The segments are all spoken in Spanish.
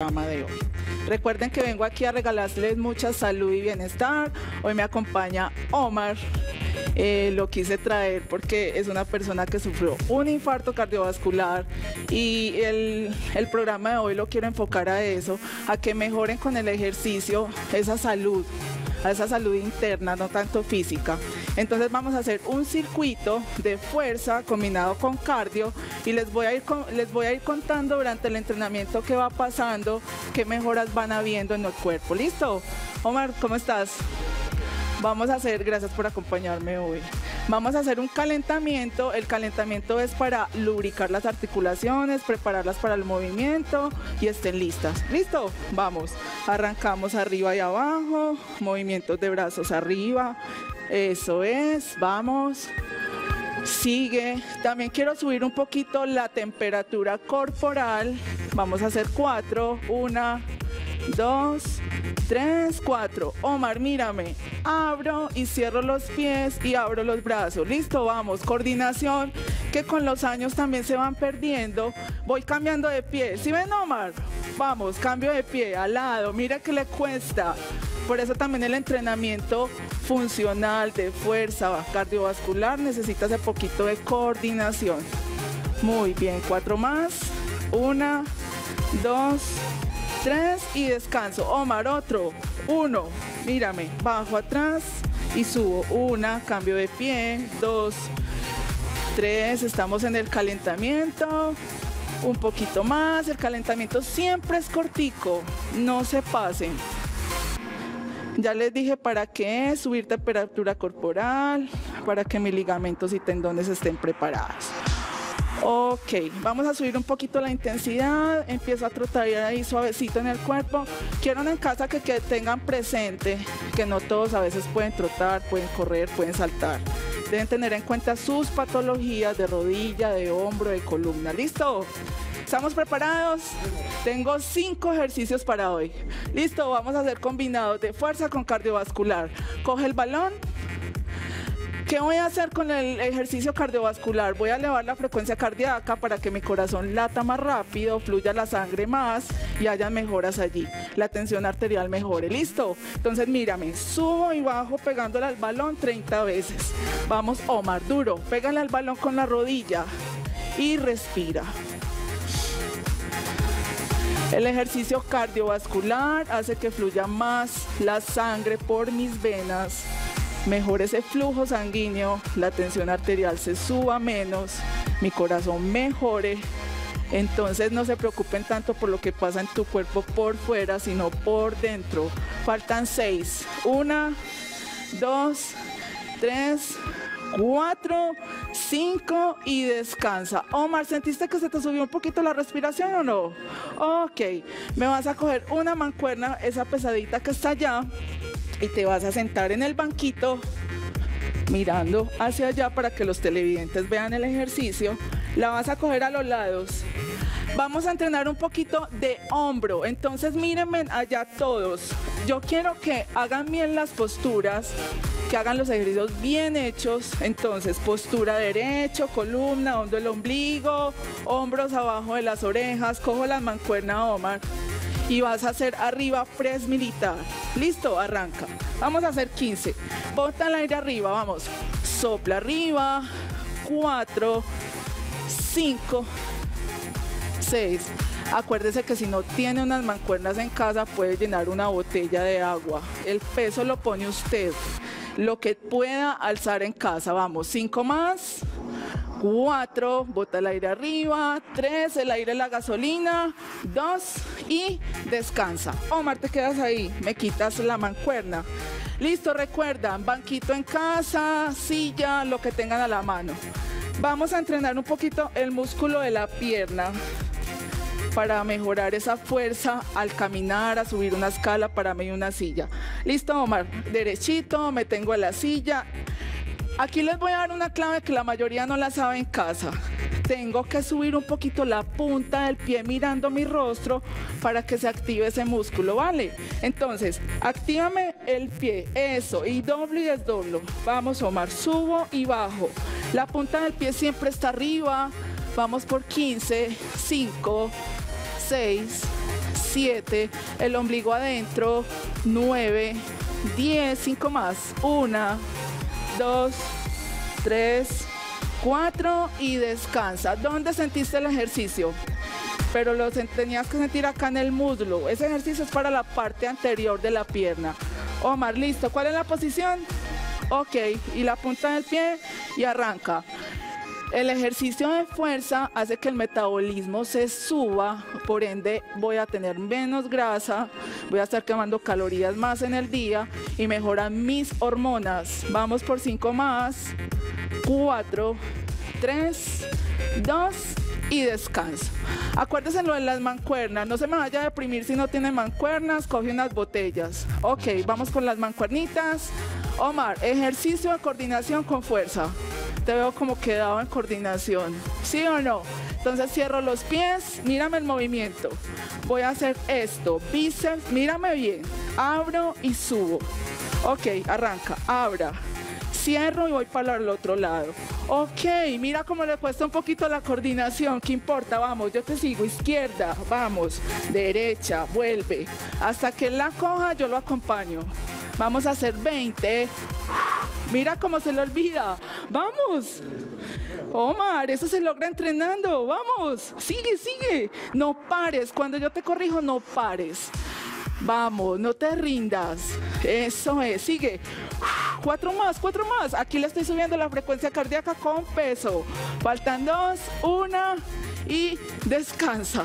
programa de hoy. Recuerden que vengo aquí a regalarles mucha salud y bienestar. Hoy me acompaña Omar. Eh, lo quise traer porque es una persona que sufrió un infarto cardiovascular y el, el programa de hoy lo quiero enfocar a eso, a que mejoren con el ejercicio esa salud a esa salud interna, no tanto física. Entonces vamos a hacer un circuito de fuerza combinado con cardio y les voy a ir, les voy a ir contando durante el entrenamiento qué va pasando, qué mejoras van habiendo en el cuerpo. ¿Listo? Omar, ¿cómo estás? Vamos a hacer, gracias por acompañarme hoy. Vamos a hacer un calentamiento. El calentamiento es para lubricar las articulaciones, prepararlas para el movimiento y estén listas. ¿Listo? Vamos. Arrancamos arriba y abajo. Movimientos de brazos arriba. Eso es. Vamos. Sigue. También quiero subir un poquito la temperatura corporal. Vamos a hacer cuatro. Una, dos, tres, cuatro. Omar, mírame. Abro y cierro los pies y abro los brazos. Listo, vamos. Coordinación que con los años también se van perdiendo. Voy cambiando de pie. ¿Sí ven, Omar? Vamos, cambio de pie, al lado. Mira que le cuesta. Por eso también el entrenamiento funcional de fuerza cardiovascular necesita ese poquito de coordinación. Muy bien, cuatro más. Una, dos, tres y descanso. Omar, otro. Uno, mírame, bajo atrás y subo. Una, cambio de pie. Dos, tres, estamos en el calentamiento. Un poquito más, el calentamiento siempre es cortico, no se pasen. Ya les dije para qué subir temperatura corporal, para que mis ligamentos y tendones estén preparados. Ok, vamos a subir un poquito la intensidad, empiezo a trotar ahí suavecito en el cuerpo. Quiero en casa que, que tengan presente que no todos a veces pueden trotar, pueden correr, pueden saltar. Deben tener en cuenta sus patologías de rodilla, de hombro, de columna. ¿Listo? ¿Estamos preparados? Tengo cinco ejercicios para hoy. Listo, vamos a hacer combinados de fuerza con cardiovascular. Coge el balón, ¿Qué voy a hacer con el ejercicio cardiovascular? Voy a elevar la frecuencia cardíaca para que mi corazón lata más rápido, fluya la sangre más y haya mejoras allí. La tensión arterial mejore. ¿Listo? Entonces mírame, subo y bajo pegándole al balón 30 veces. Vamos, Omar, duro. Pégale al balón con la rodilla y respira. El ejercicio cardiovascular hace que fluya más la sangre por mis venas mejore ese flujo sanguíneo, la tensión arterial se suba menos, mi corazón mejore. Entonces no se preocupen tanto por lo que pasa en tu cuerpo por fuera, sino por dentro. Faltan seis. Una, dos, tres, cuatro, cinco y descansa. Omar, ¿sentiste que se te subió un poquito la respiración o no? Ok, me vas a coger una mancuerna, esa pesadita que está allá, y te vas a sentar en el banquito mirando hacia allá para que los televidentes vean el ejercicio. La vas a coger a los lados. Vamos a entrenar un poquito de hombro. Entonces mírenme allá todos. Yo quiero que hagan bien las posturas, que hagan los ejercicios bien hechos. Entonces, postura derecho, columna, hondo el ombligo, hombros abajo de las orejas, cojo las mancuernas, Omar y vas a hacer arriba press militar. Listo, arranca. Vamos a hacer 15. Bota el aire arriba, vamos. Sopla arriba. 4, 5, 6. Acuérdese que si no tiene unas mancuernas en casa puede llenar una botella de agua. El peso lo pone usted. Lo que pueda alzar en casa. Vamos, 5 más. 4, bota el aire arriba, 3, el aire la gasolina, 2 y descansa. Omar, te quedas ahí, me quitas la mancuerna. Listo, recuerdan, banquito en casa, silla, lo que tengan a la mano. Vamos a entrenar un poquito el músculo de la pierna para mejorar esa fuerza al caminar, a subir una escala para mí una silla. Listo, Omar, derechito, me tengo en la silla Aquí les voy a dar una clave que la mayoría no la sabe en casa. Tengo que subir un poquito la punta del pie mirando mi rostro para que se active ese músculo, ¿vale? Entonces, actívame el pie, eso, y doble y desdoblo. Vamos, Omar, subo y bajo. La punta del pie siempre está arriba. Vamos por 15, 5, 6, 7, el ombligo adentro, 9, 10, 5 más, 1, 2, 3, 4 y descansa. ¿Dónde sentiste el ejercicio? Pero lo tenías que sentir acá en el muslo. Ese ejercicio es para la parte anterior de la pierna. Omar, listo. ¿Cuál es la posición? Ok, y la punta del pie y arranca. El ejercicio de fuerza hace que el metabolismo se suba, por ende voy a tener menos grasa, voy a estar quemando calorías más en el día y mejoran mis hormonas. Vamos por cinco más. Cuatro, tres, dos y descanso. Acuérdense lo de las mancuernas, no se me vaya a deprimir si no tiene mancuernas, coge unas botellas. Ok, vamos con las mancuernitas. Omar, ejercicio de coordinación con fuerza. Te veo como quedado en coordinación. ¿Sí o no? Entonces cierro los pies, mírame el movimiento. Voy a hacer esto, bíceps, mírame bien. Abro y subo. Ok, arranca, abra. Cierro y voy para el otro lado. Ok, mira cómo le cuesta un poquito la coordinación. ¿Qué importa? Vamos, yo te sigo. Izquierda, vamos. Derecha, vuelve. Hasta que la coja, yo lo acompaño. Vamos a hacer 20. Mira cómo se le olvida. Vamos. Omar, eso se logra entrenando. Vamos. Sigue, sigue. No pares. Cuando yo te corrijo, no pares. Vamos, no te rindas. Eso es, sigue. Cuatro más, cuatro más. Aquí le estoy subiendo la frecuencia cardíaca con peso. Faltan dos, una y descansa.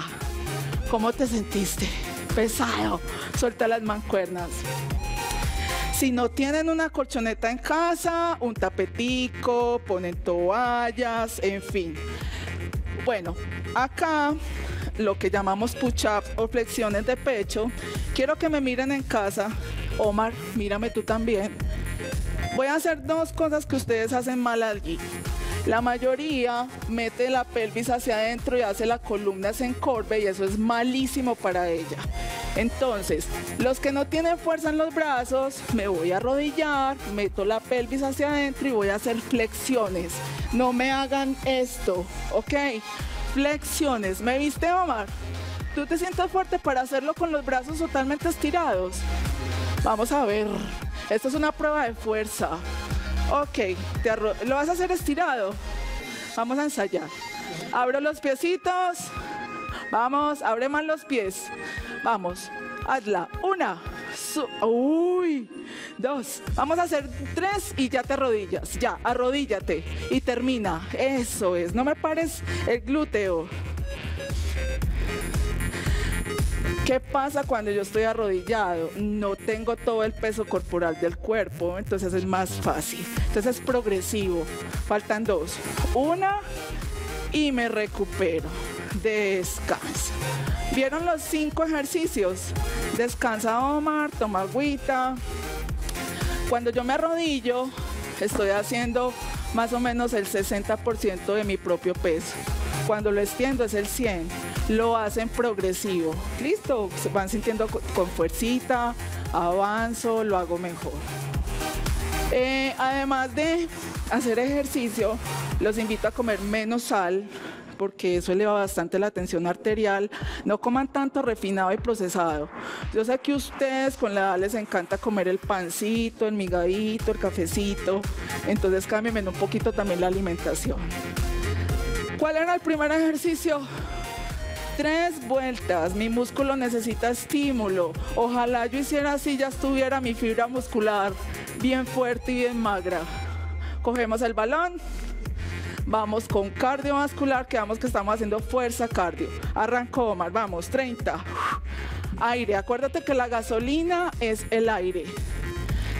¿Cómo te sentiste? Pesado. Suelta las mancuernas. Si no tienen una colchoneta en casa, un tapetico, ponen toallas, en fin. Bueno, acá lo que llamamos push-ups o flexiones de pecho, quiero que me miren en casa. Omar, mírame tú también. Voy a hacer dos cosas que ustedes hacen mal allí. La mayoría mete la pelvis hacia adentro y hace la columna se encorve y eso es malísimo para ella. Entonces, los que no tienen fuerza en los brazos, me voy a arrodillar, meto la pelvis hacia adentro y voy a hacer flexiones. No me hagan esto, ¿ok? Flexiones. ¿Me viste, Omar? ¿Tú te sientes fuerte para hacerlo con los brazos totalmente estirados? Vamos a ver. Esto es una prueba de fuerza. Ok, ¿lo vas a hacer estirado? Vamos a ensayar. Abro los piecitos. Vamos, abre más los pies. Vamos, hazla. Una. uy. Dos. Vamos a hacer tres y ya te arrodillas. Ya, arrodíllate. Y termina. Eso es. No me pares el glúteo. ¿Qué pasa cuando yo estoy arrodillado? No tengo todo el peso corporal del cuerpo, entonces es más fácil. Entonces es progresivo. Faltan dos. Una y me recupero. Descansa. ¿Vieron los cinco ejercicios? Descansa Omar, toma agüita. Cuando yo me arrodillo, estoy haciendo más o menos el 60% de mi propio peso. Cuando lo extiendo es el 100 lo hacen progresivo. Listo, se van sintiendo con fuercita, avanzo, lo hago mejor. Eh, además de hacer ejercicio, los invito a comer menos sal porque eso eleva bastante la tensión arterial. No coman tanto refinado y procesado. Yo sé que ustedes con la edad les encanta comer el pancito, el migadito, el cafecito, entonces cambien un poquito también la alimentación. ¿Cuál era el primer ejercicio? Tres vueltas, mi músculo necesita estímulo. Ojalá yo hiciera así, ya estuviera mi fibra muscular bien fuerte y bien magra. Cogemos el balón, vamos con cardiovascular, que vamos que estamos haciendo fuerza cardio. Arrancó Omar, vamos, 30. Aire, acuérdate que la gasolina es el aire.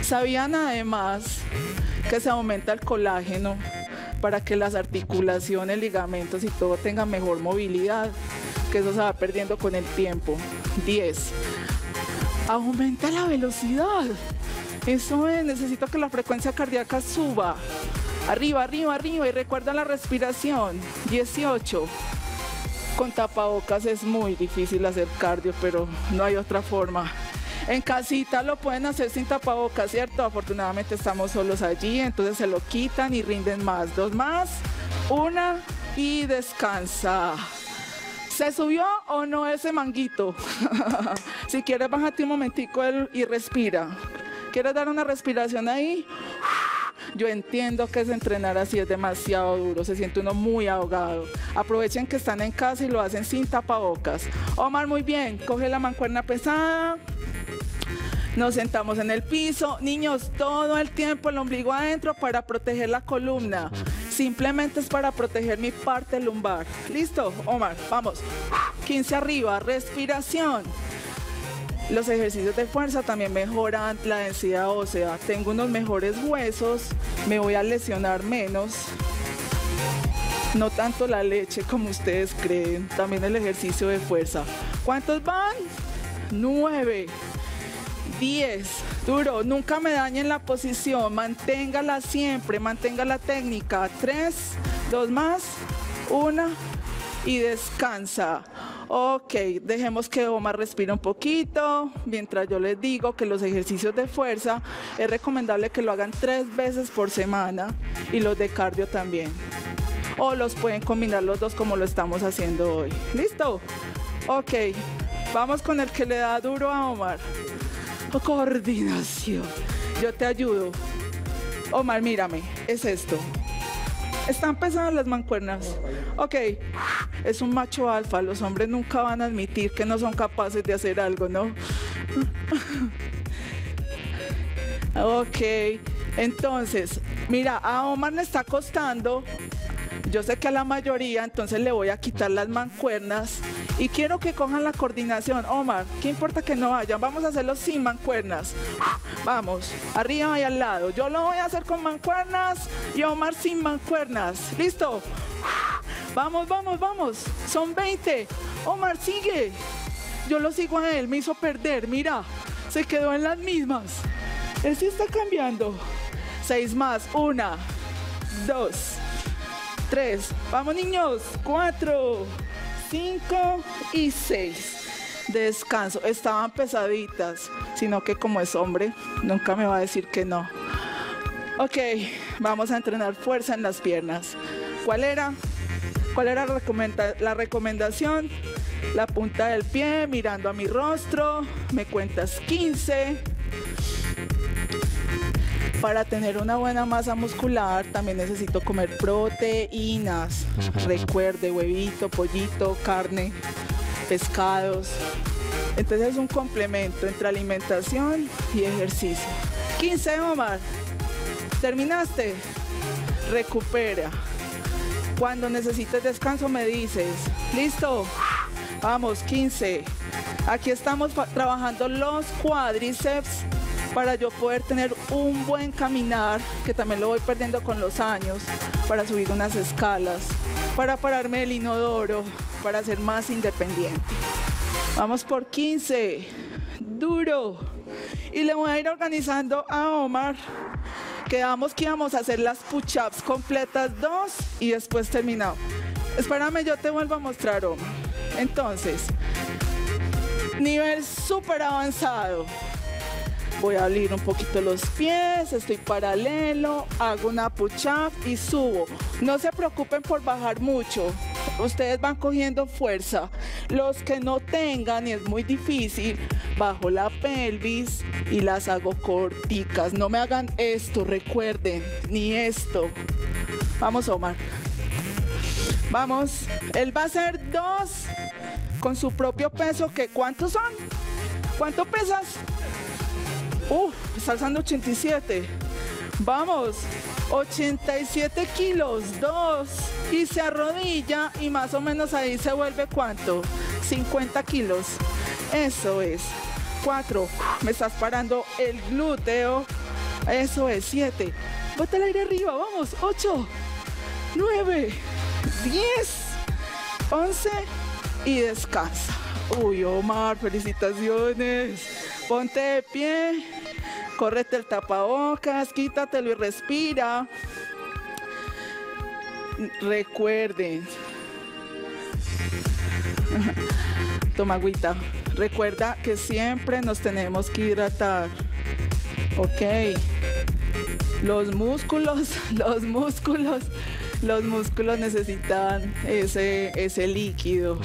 ¿Sabían además que se aumenta el colágeno para que las articulaciones, ligamentos y todo tengan mejor movilidad? que eso se va perdiendo con el tiempo. 10. Aumenta la velocidad. Eso es, necesito que la frecuencia cardíaca suba. Arriba, arriba, arriba y recuerda la respiración. 18. Con tapabocas es muy difícil hacer cardio, pero no hay otra forma. En casita lo pueden hacer sin tapabocas, ¿cierto? Afortunadamente estamos solos allí, entonces se lo quitan y rinden más. Dos más, una y descansa. ¿Se subió o no ese manguito? si quieres, bájate un momentico y respira. ¿Quieres dar una respiración ahí? Yo entiendo que es entrenar así es demasiado duro, se siente uno muy ahogado. Aprovechen que están en casa y lo hacen sin tapabocas. Omar, muy bien, coge la mancuerna pesada. Nos sentamos en el piso. Niños, todo el tiempo el ombligo adentro para proteger la columna. Simplemente es para proteger mi parte lumbar. ¿Listo? Omar, vamos. 15 arriba, respiración. Los ejercicios de fuerza también mejoran la densidad ósea. Tengo unos mejores huesos, me voy a lesionar menos. No tanto la leche como ustedes creen, también el ejercicio de fuerza. ¿Cuántos van? Nueve. Diez. Duro, nunca me dañen la posición, manténgala siempre, mantenga la técnica. Tres, dos más, una y descansa. Ok, dejemos que Omar respire un poquito, mientras yo les digo que los ejercicios de fuerza es recomendable que lo hagan tres veces por semana y los de cardio también. O los pueden combinar los dos como lo estamos haciendo hoy. ¿Listo? Ok, vamos con el que le da duro a Omar. Coordinación. Yo te ayudo. Omar, mírame, es esto. Están pesadas las mancuernas. Ok, es un macho alfa. Los hombres nunca van a admitir que no son capaces de hacer algo, ¿no? ok, entonces, mira, a Omar le está costando. Yo sé que a la mayoría, entonces le voy a quitar las mancuernas y quiero que cojan la coordinación. Omar, ¿qué importa que no vayan? Vamos a hacerlo sin mancuernas. Vamos, arriba y al lado. Yo lo voy a hacer con mancuernas y Omar sin mancuernas. ¿Listo? Vamos, vamos, vamos. Son 20. Omar, sigue. Yo lo sigo a él. Me hizo perder. Mira, se quedó en las mismas. Él sí está cambiando. Seis más. Una, dos, tres. Vamos, niños. Cuatro. 5 y 6. Descanso. Estaban pesaditas, sino que como es hombre, nunca me va a decir que no. Ok, vamos a entrenar fuerza en las piernas. ¿Cuál era? ¿Cuál era la recomendación? La punta del pie mirando a mi rostro. Me cuentas 15. Para tener una buena masa muscular también necesito comer proteínas. Recuerde, huevito, pollito, carne, pescados. Entonces es un complemento entre alimentación y ejercicio. 15, Omar. ¿Terminaste? Recupera. Cuando necesites descanso me dices. ¿Listo? Vamos, 15. Aquí estamos trabajando los cuádriceps para yo poder tener un buen caminar, que también lo voy perdiendo con los años, para subir unas escalas, para pararme del inodoro, para ser más independiente. Vamos por 15, duro. Y le voy a ir organizando a Omar. Quedamos que íbamos a hacer las push-ups completas dos y después terminado. Espérame, yo te vuelvo a mostrar, Omar. Entonces, nivel súper avanzado. Voy a abrir un poquito los pies, estoy paralelo, hago una push-up y subo. No se preocupen por bajar mucho, ustedes van cogiendo fuerza. Los que no tengan, y es muy difícil, bajo la pelvis y las hago corticas. No me hagan esto, recuerden, ni esto. Vamos, Omar. Vamos, él va a hacer dos con su propio peso, que ¿cuántos son? ¿Cuánto pesas? Uf, está alzando 87. Vamos, 87 kilos, dos. Y se arrodilla y más o menos ahí se vuelve cuánto? 50 kilos. Eso es. Cuatro. Me estás parando el glúteo. Eso es. Siete. Bota el aire arriba. Vamos. Ocho. Nueve. Diez. Once. Y descansa. Uy, Omar, felicitaciones. Ponte de pie, córrete el tapabocas, quítatelo y respira. Recuerden. Toma agüita. Recuerda que siempre nos tenemos que hidratar. Ok. Los músculos, los músculos los músculos necesitan ese, ese líquido.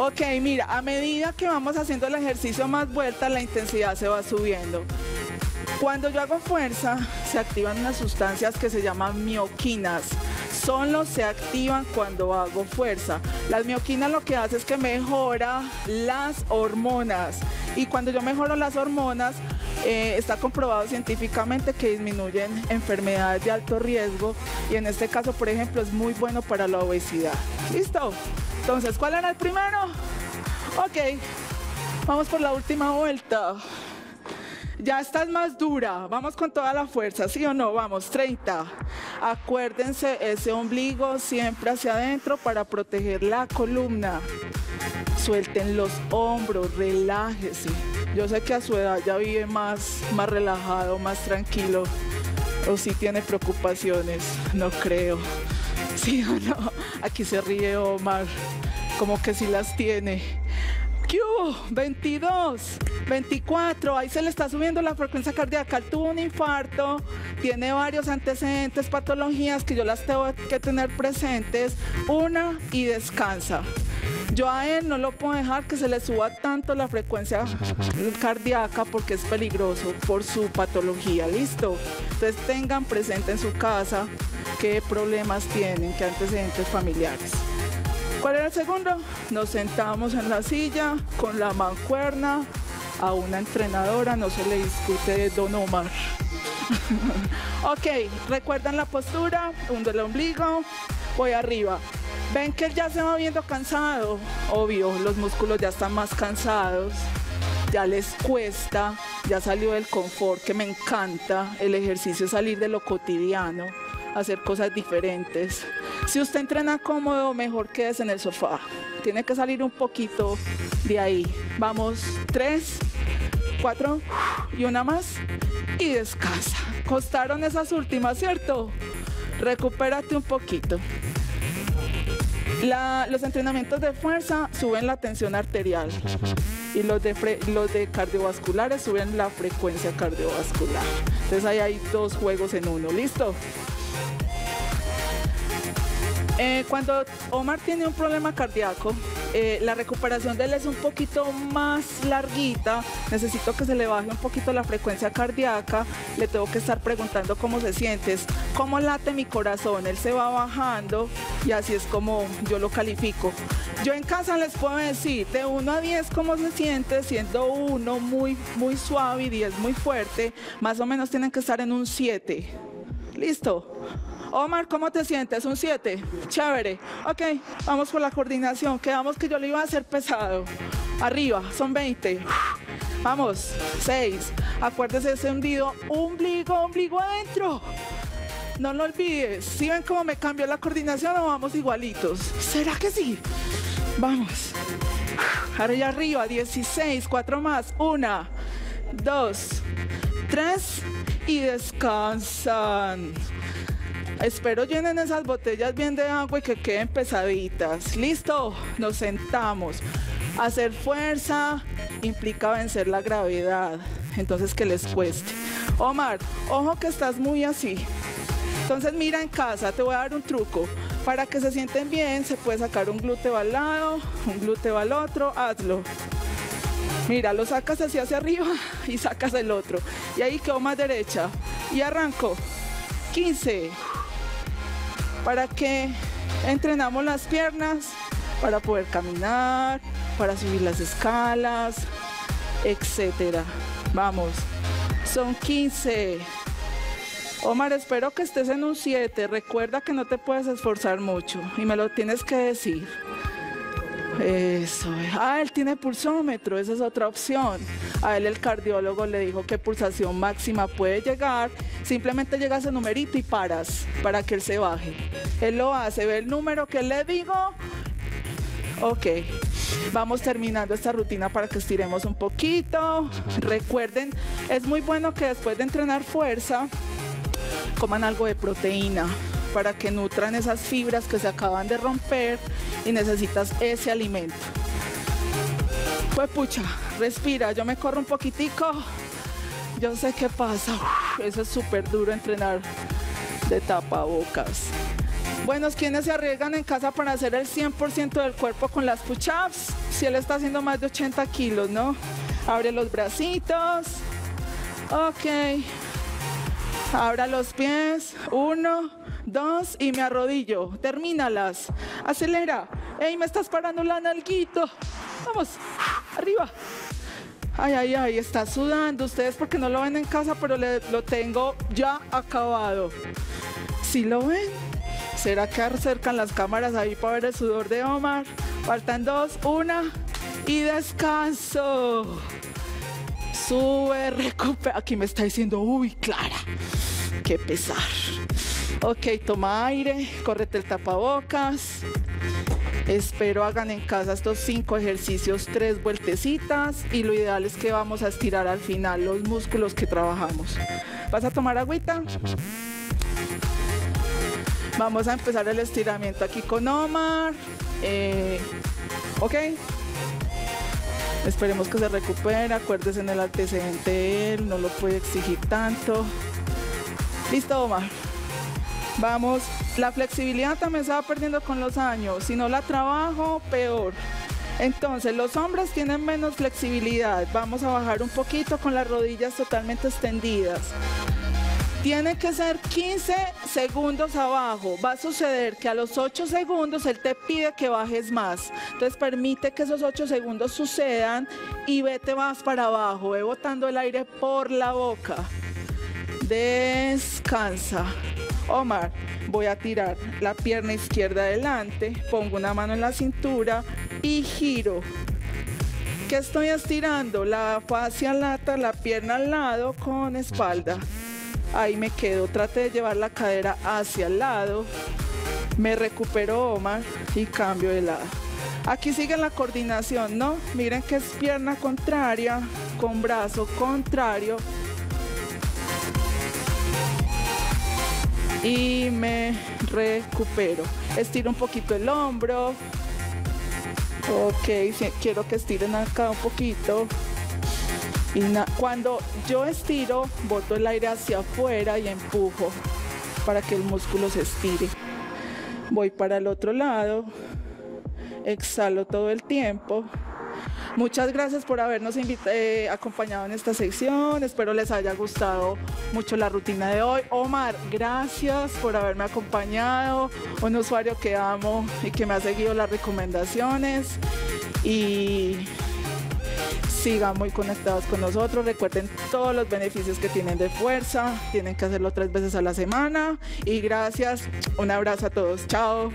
Ok, mira, a medida que vamos haciendo el ejercicio más vueltas, la intensidad se va subiendo. Cuando yo hago fuerza, se activan unas sustancias que se llaman mioquinas. Solo se activan cuando hago fuerza. Las mioquinas lo que hace es que mejora las hormonas. Y cuando yo mejoro las hormonas, eh, está comprobado científicamente que disminuyen enfermedades de alto riesgo y en este caso, por ejemplo, es muy bueno para la obesidad. ¿Listo? Entonces, ¿cuál era el primero? Ok, vamos por la última vuelta. Ya estás más dura, vamos con toda la fuerza, ¿sí o no? Vamos, 30. Acuérdense ese ombligo siempre hacia adentro para proteger la columna. Suelten los hombros, relájese. Yo sé que a su edad ya vive más, más relajado, más tranquilo. O si tiene preocupaciones, no creo. ¿Sí o no? Aquí se ríe Omar, como que sí las tiene. ¿Qué 22, 24, ahí se le está subiendo la frecuencia cardíaca. Tuvo un infarto, tiene varios antecedentes, patologías que yo las tengo que tener presentes. Una y descansa. Yo a él no lo puedo dejar que se le suba tanto la frecuencia cardíaca porque es peligroso por su patología. ¿Listo? Entonces tengan presente en su casa qué problemas tienen, qué antecedentes familiares. ¿Cuál era el segundo? Nos sentamos en la silla con la mancuerna. A una entrenadora no se le discute de Don Omar. ok, recuerdan la postura, hundo el ombligo, voy arriba. Ven que él ya se va viendo cansado. Obvio, los músculos ya están más cansados. Ya les cuesta, ya salió del confort que me encanta. El ejercicio es salir de lo cotidiano hacer cosas diferentes. Si usted entrena cómodo, mejor quédese en el sofá. Tiene que salir un poquito de ahí. Vamos, tres, cuatro y una más y descansa. Costaron esas últimas, ¿cierto? Recupérate un poquito. los entrenamientos de fuerza suben la tensión arterial y los de, los de cardiovasculares suben la frecuencia cardiovascular. Entonces ahí hay dos juegos en uno. ¿Listo? Eh, cuando Omar tiene un problema cardíaco, eh, la recuperación de él es un poquito más larguita, necesito que se le baje un poquito la frecuencia cardíaca, le tengo que estar preguntando cómo se sientes, cómo late mi corazón, él se va bajando y así es como yo lo califico. Yo en casa les puedo decir de 1 a 10 cómo se siente, siendo 1 muy, muy suave y 10 muy fuerte, más o menos tienen que estar en un 7. ¿Listo? Omar, ¿cómo te sientes? Un 7. Chévere. Ok, vamos por la coordinación. Quedamos que yo le iba a hacer pesado. Arriba, son 20. Vamos, 6. Acuérdese ese hundido. Ombligo, ombligo adentro. No lo olvides. Si ven cómo me cambió la coordinación o vamos igualitos? ¿Será que sí? Vamos. Ahora arriba, 16, 4 más. 1, 2, 3 y descansan. Espero llenen esas botellas bien de agua y que queden pesaditas. Listo, nos sentamos. Hacer fuerza implica vencer la gravedad, entonces que les cueste. Omar, ojo que estás muy así. Entonces mira en casa, te voy a dar un truco. Para que se sienten bien, se puede sacar un glúteo al lado, un glúteo al otro, hazlo. Mira, lo sacas hacia hacia arriba y sacas el otro. Y ahí quedó más derecha. Y arranco. 15 para que entrenamos las piernas para poder caminar, para subir las escalas, etcétera. Vamos, son 15. Omar, espero que estés en un 7. Recuerda que no te puedes esforzar mucho y me lo tienes que decir. Eso. Ah, él tiene pulsómetro, esa es otra opción. A él el cardiólogo le dijo qué pulsación máxima puede llegar. Simplemente llegas a numerito y paras para que él se baje. Él lo hace, ve el número que le digo. Ok, vamos terminando esta rutina para que estiremos un poquito. Recuerden, es muy bueno que después de entrenar fuerza, coman algo de proteína para que nutran esas fibras que se acaban de romper y necesitas ese alimento. Pues pucha, respira, yo me corro un poquitico, yo sé qué pasa, eso es súper duro entrenar de tapabocas. Buenos, ¿quiénes se arriesgan en casa para hacer el 100% del cuerpo con las push-ups? Si él está haciendo más de 80 kilos, ¿no? Abre los bracitos. Ok. Abra los pies. Uno, dos y me arrodillo. Termínalas. Acelera. Ey, me estás parando la nalguito. Vamos. Arriba. Ay, ay, ay, está sudando. Ustedes porque no lo ven en casa, pero lo tengo ya acabado. ¿Sí lo ven? ¿Será que acercan las cámaras ahí para ver el sudor de Omar? Faltan dos, una y descanso. Sube, recupera. Aquí me está diciendo, uy, Clara, qué pesar. Ok, toma aire, córrete el tapabocas. Espero hagan en casa estos cinco ejercicios, tres vueltecitas y lo ideal es que vamos a estirar al final los músculos que trabajamos. ¿Vas a tomar agüita? Vamos a empezar el estiramiento aquí con Omar. Eh, ok. Esperemos que se recupere. Acuérdese en el antecedente él, no lo puede exigir tanto. Listo, Omar. Vamos. La flexibilidad también se va perdiendo con los años. Si no la trabajo, peor. Entonces, los hombres tienen menos flexibilidad. Vamos a bajar un poquito con las rodillas totalmente extendidas. Tiene que ser 15 segundos abajo. Va a suceder que a los 8 segundos él te pide que bajes más. Entonces permite que esos 8 segundos sucedan y vete más para abajo. Ve botando el aire por la boca. Descansa. Omar, voy a tirar la pierna izquierda adelante, pongo una mano en la cintura y giro. ¿Qué estoy estirando? La fascia lata, la pierna al lado con espalda ahí me quedo, trate de llevar la cadera hacia el lado, me recupero Omar y cambio de lado. Aquí sigue la coordinación, ¿no? Miren que es pierna contraria con brazo contrario. Y me recupero. Estiro un poquito el hombro. Ok, quiero que estiren acá un poquito. Cuando yo estiro, boto el aire hacia afuera y empujo para que el músculo se estire. Voy para el otro lado, exhalo todo el tiempo. Muchas gracias por habernos eh, acompañado en esta sección. Espero les haya gustado mucho la rutina de hoy. Omar, gracias por haberme acompañado. Un usuario que amo y que me ha seguido las recomendaciones. Y sigan muy conectados con nosotros. Recuerden todos los beneficios que tienen de fuerza. Tienen que hacerlo tres veces a la semana. Y gracias. Un abrazo a todos. Chao.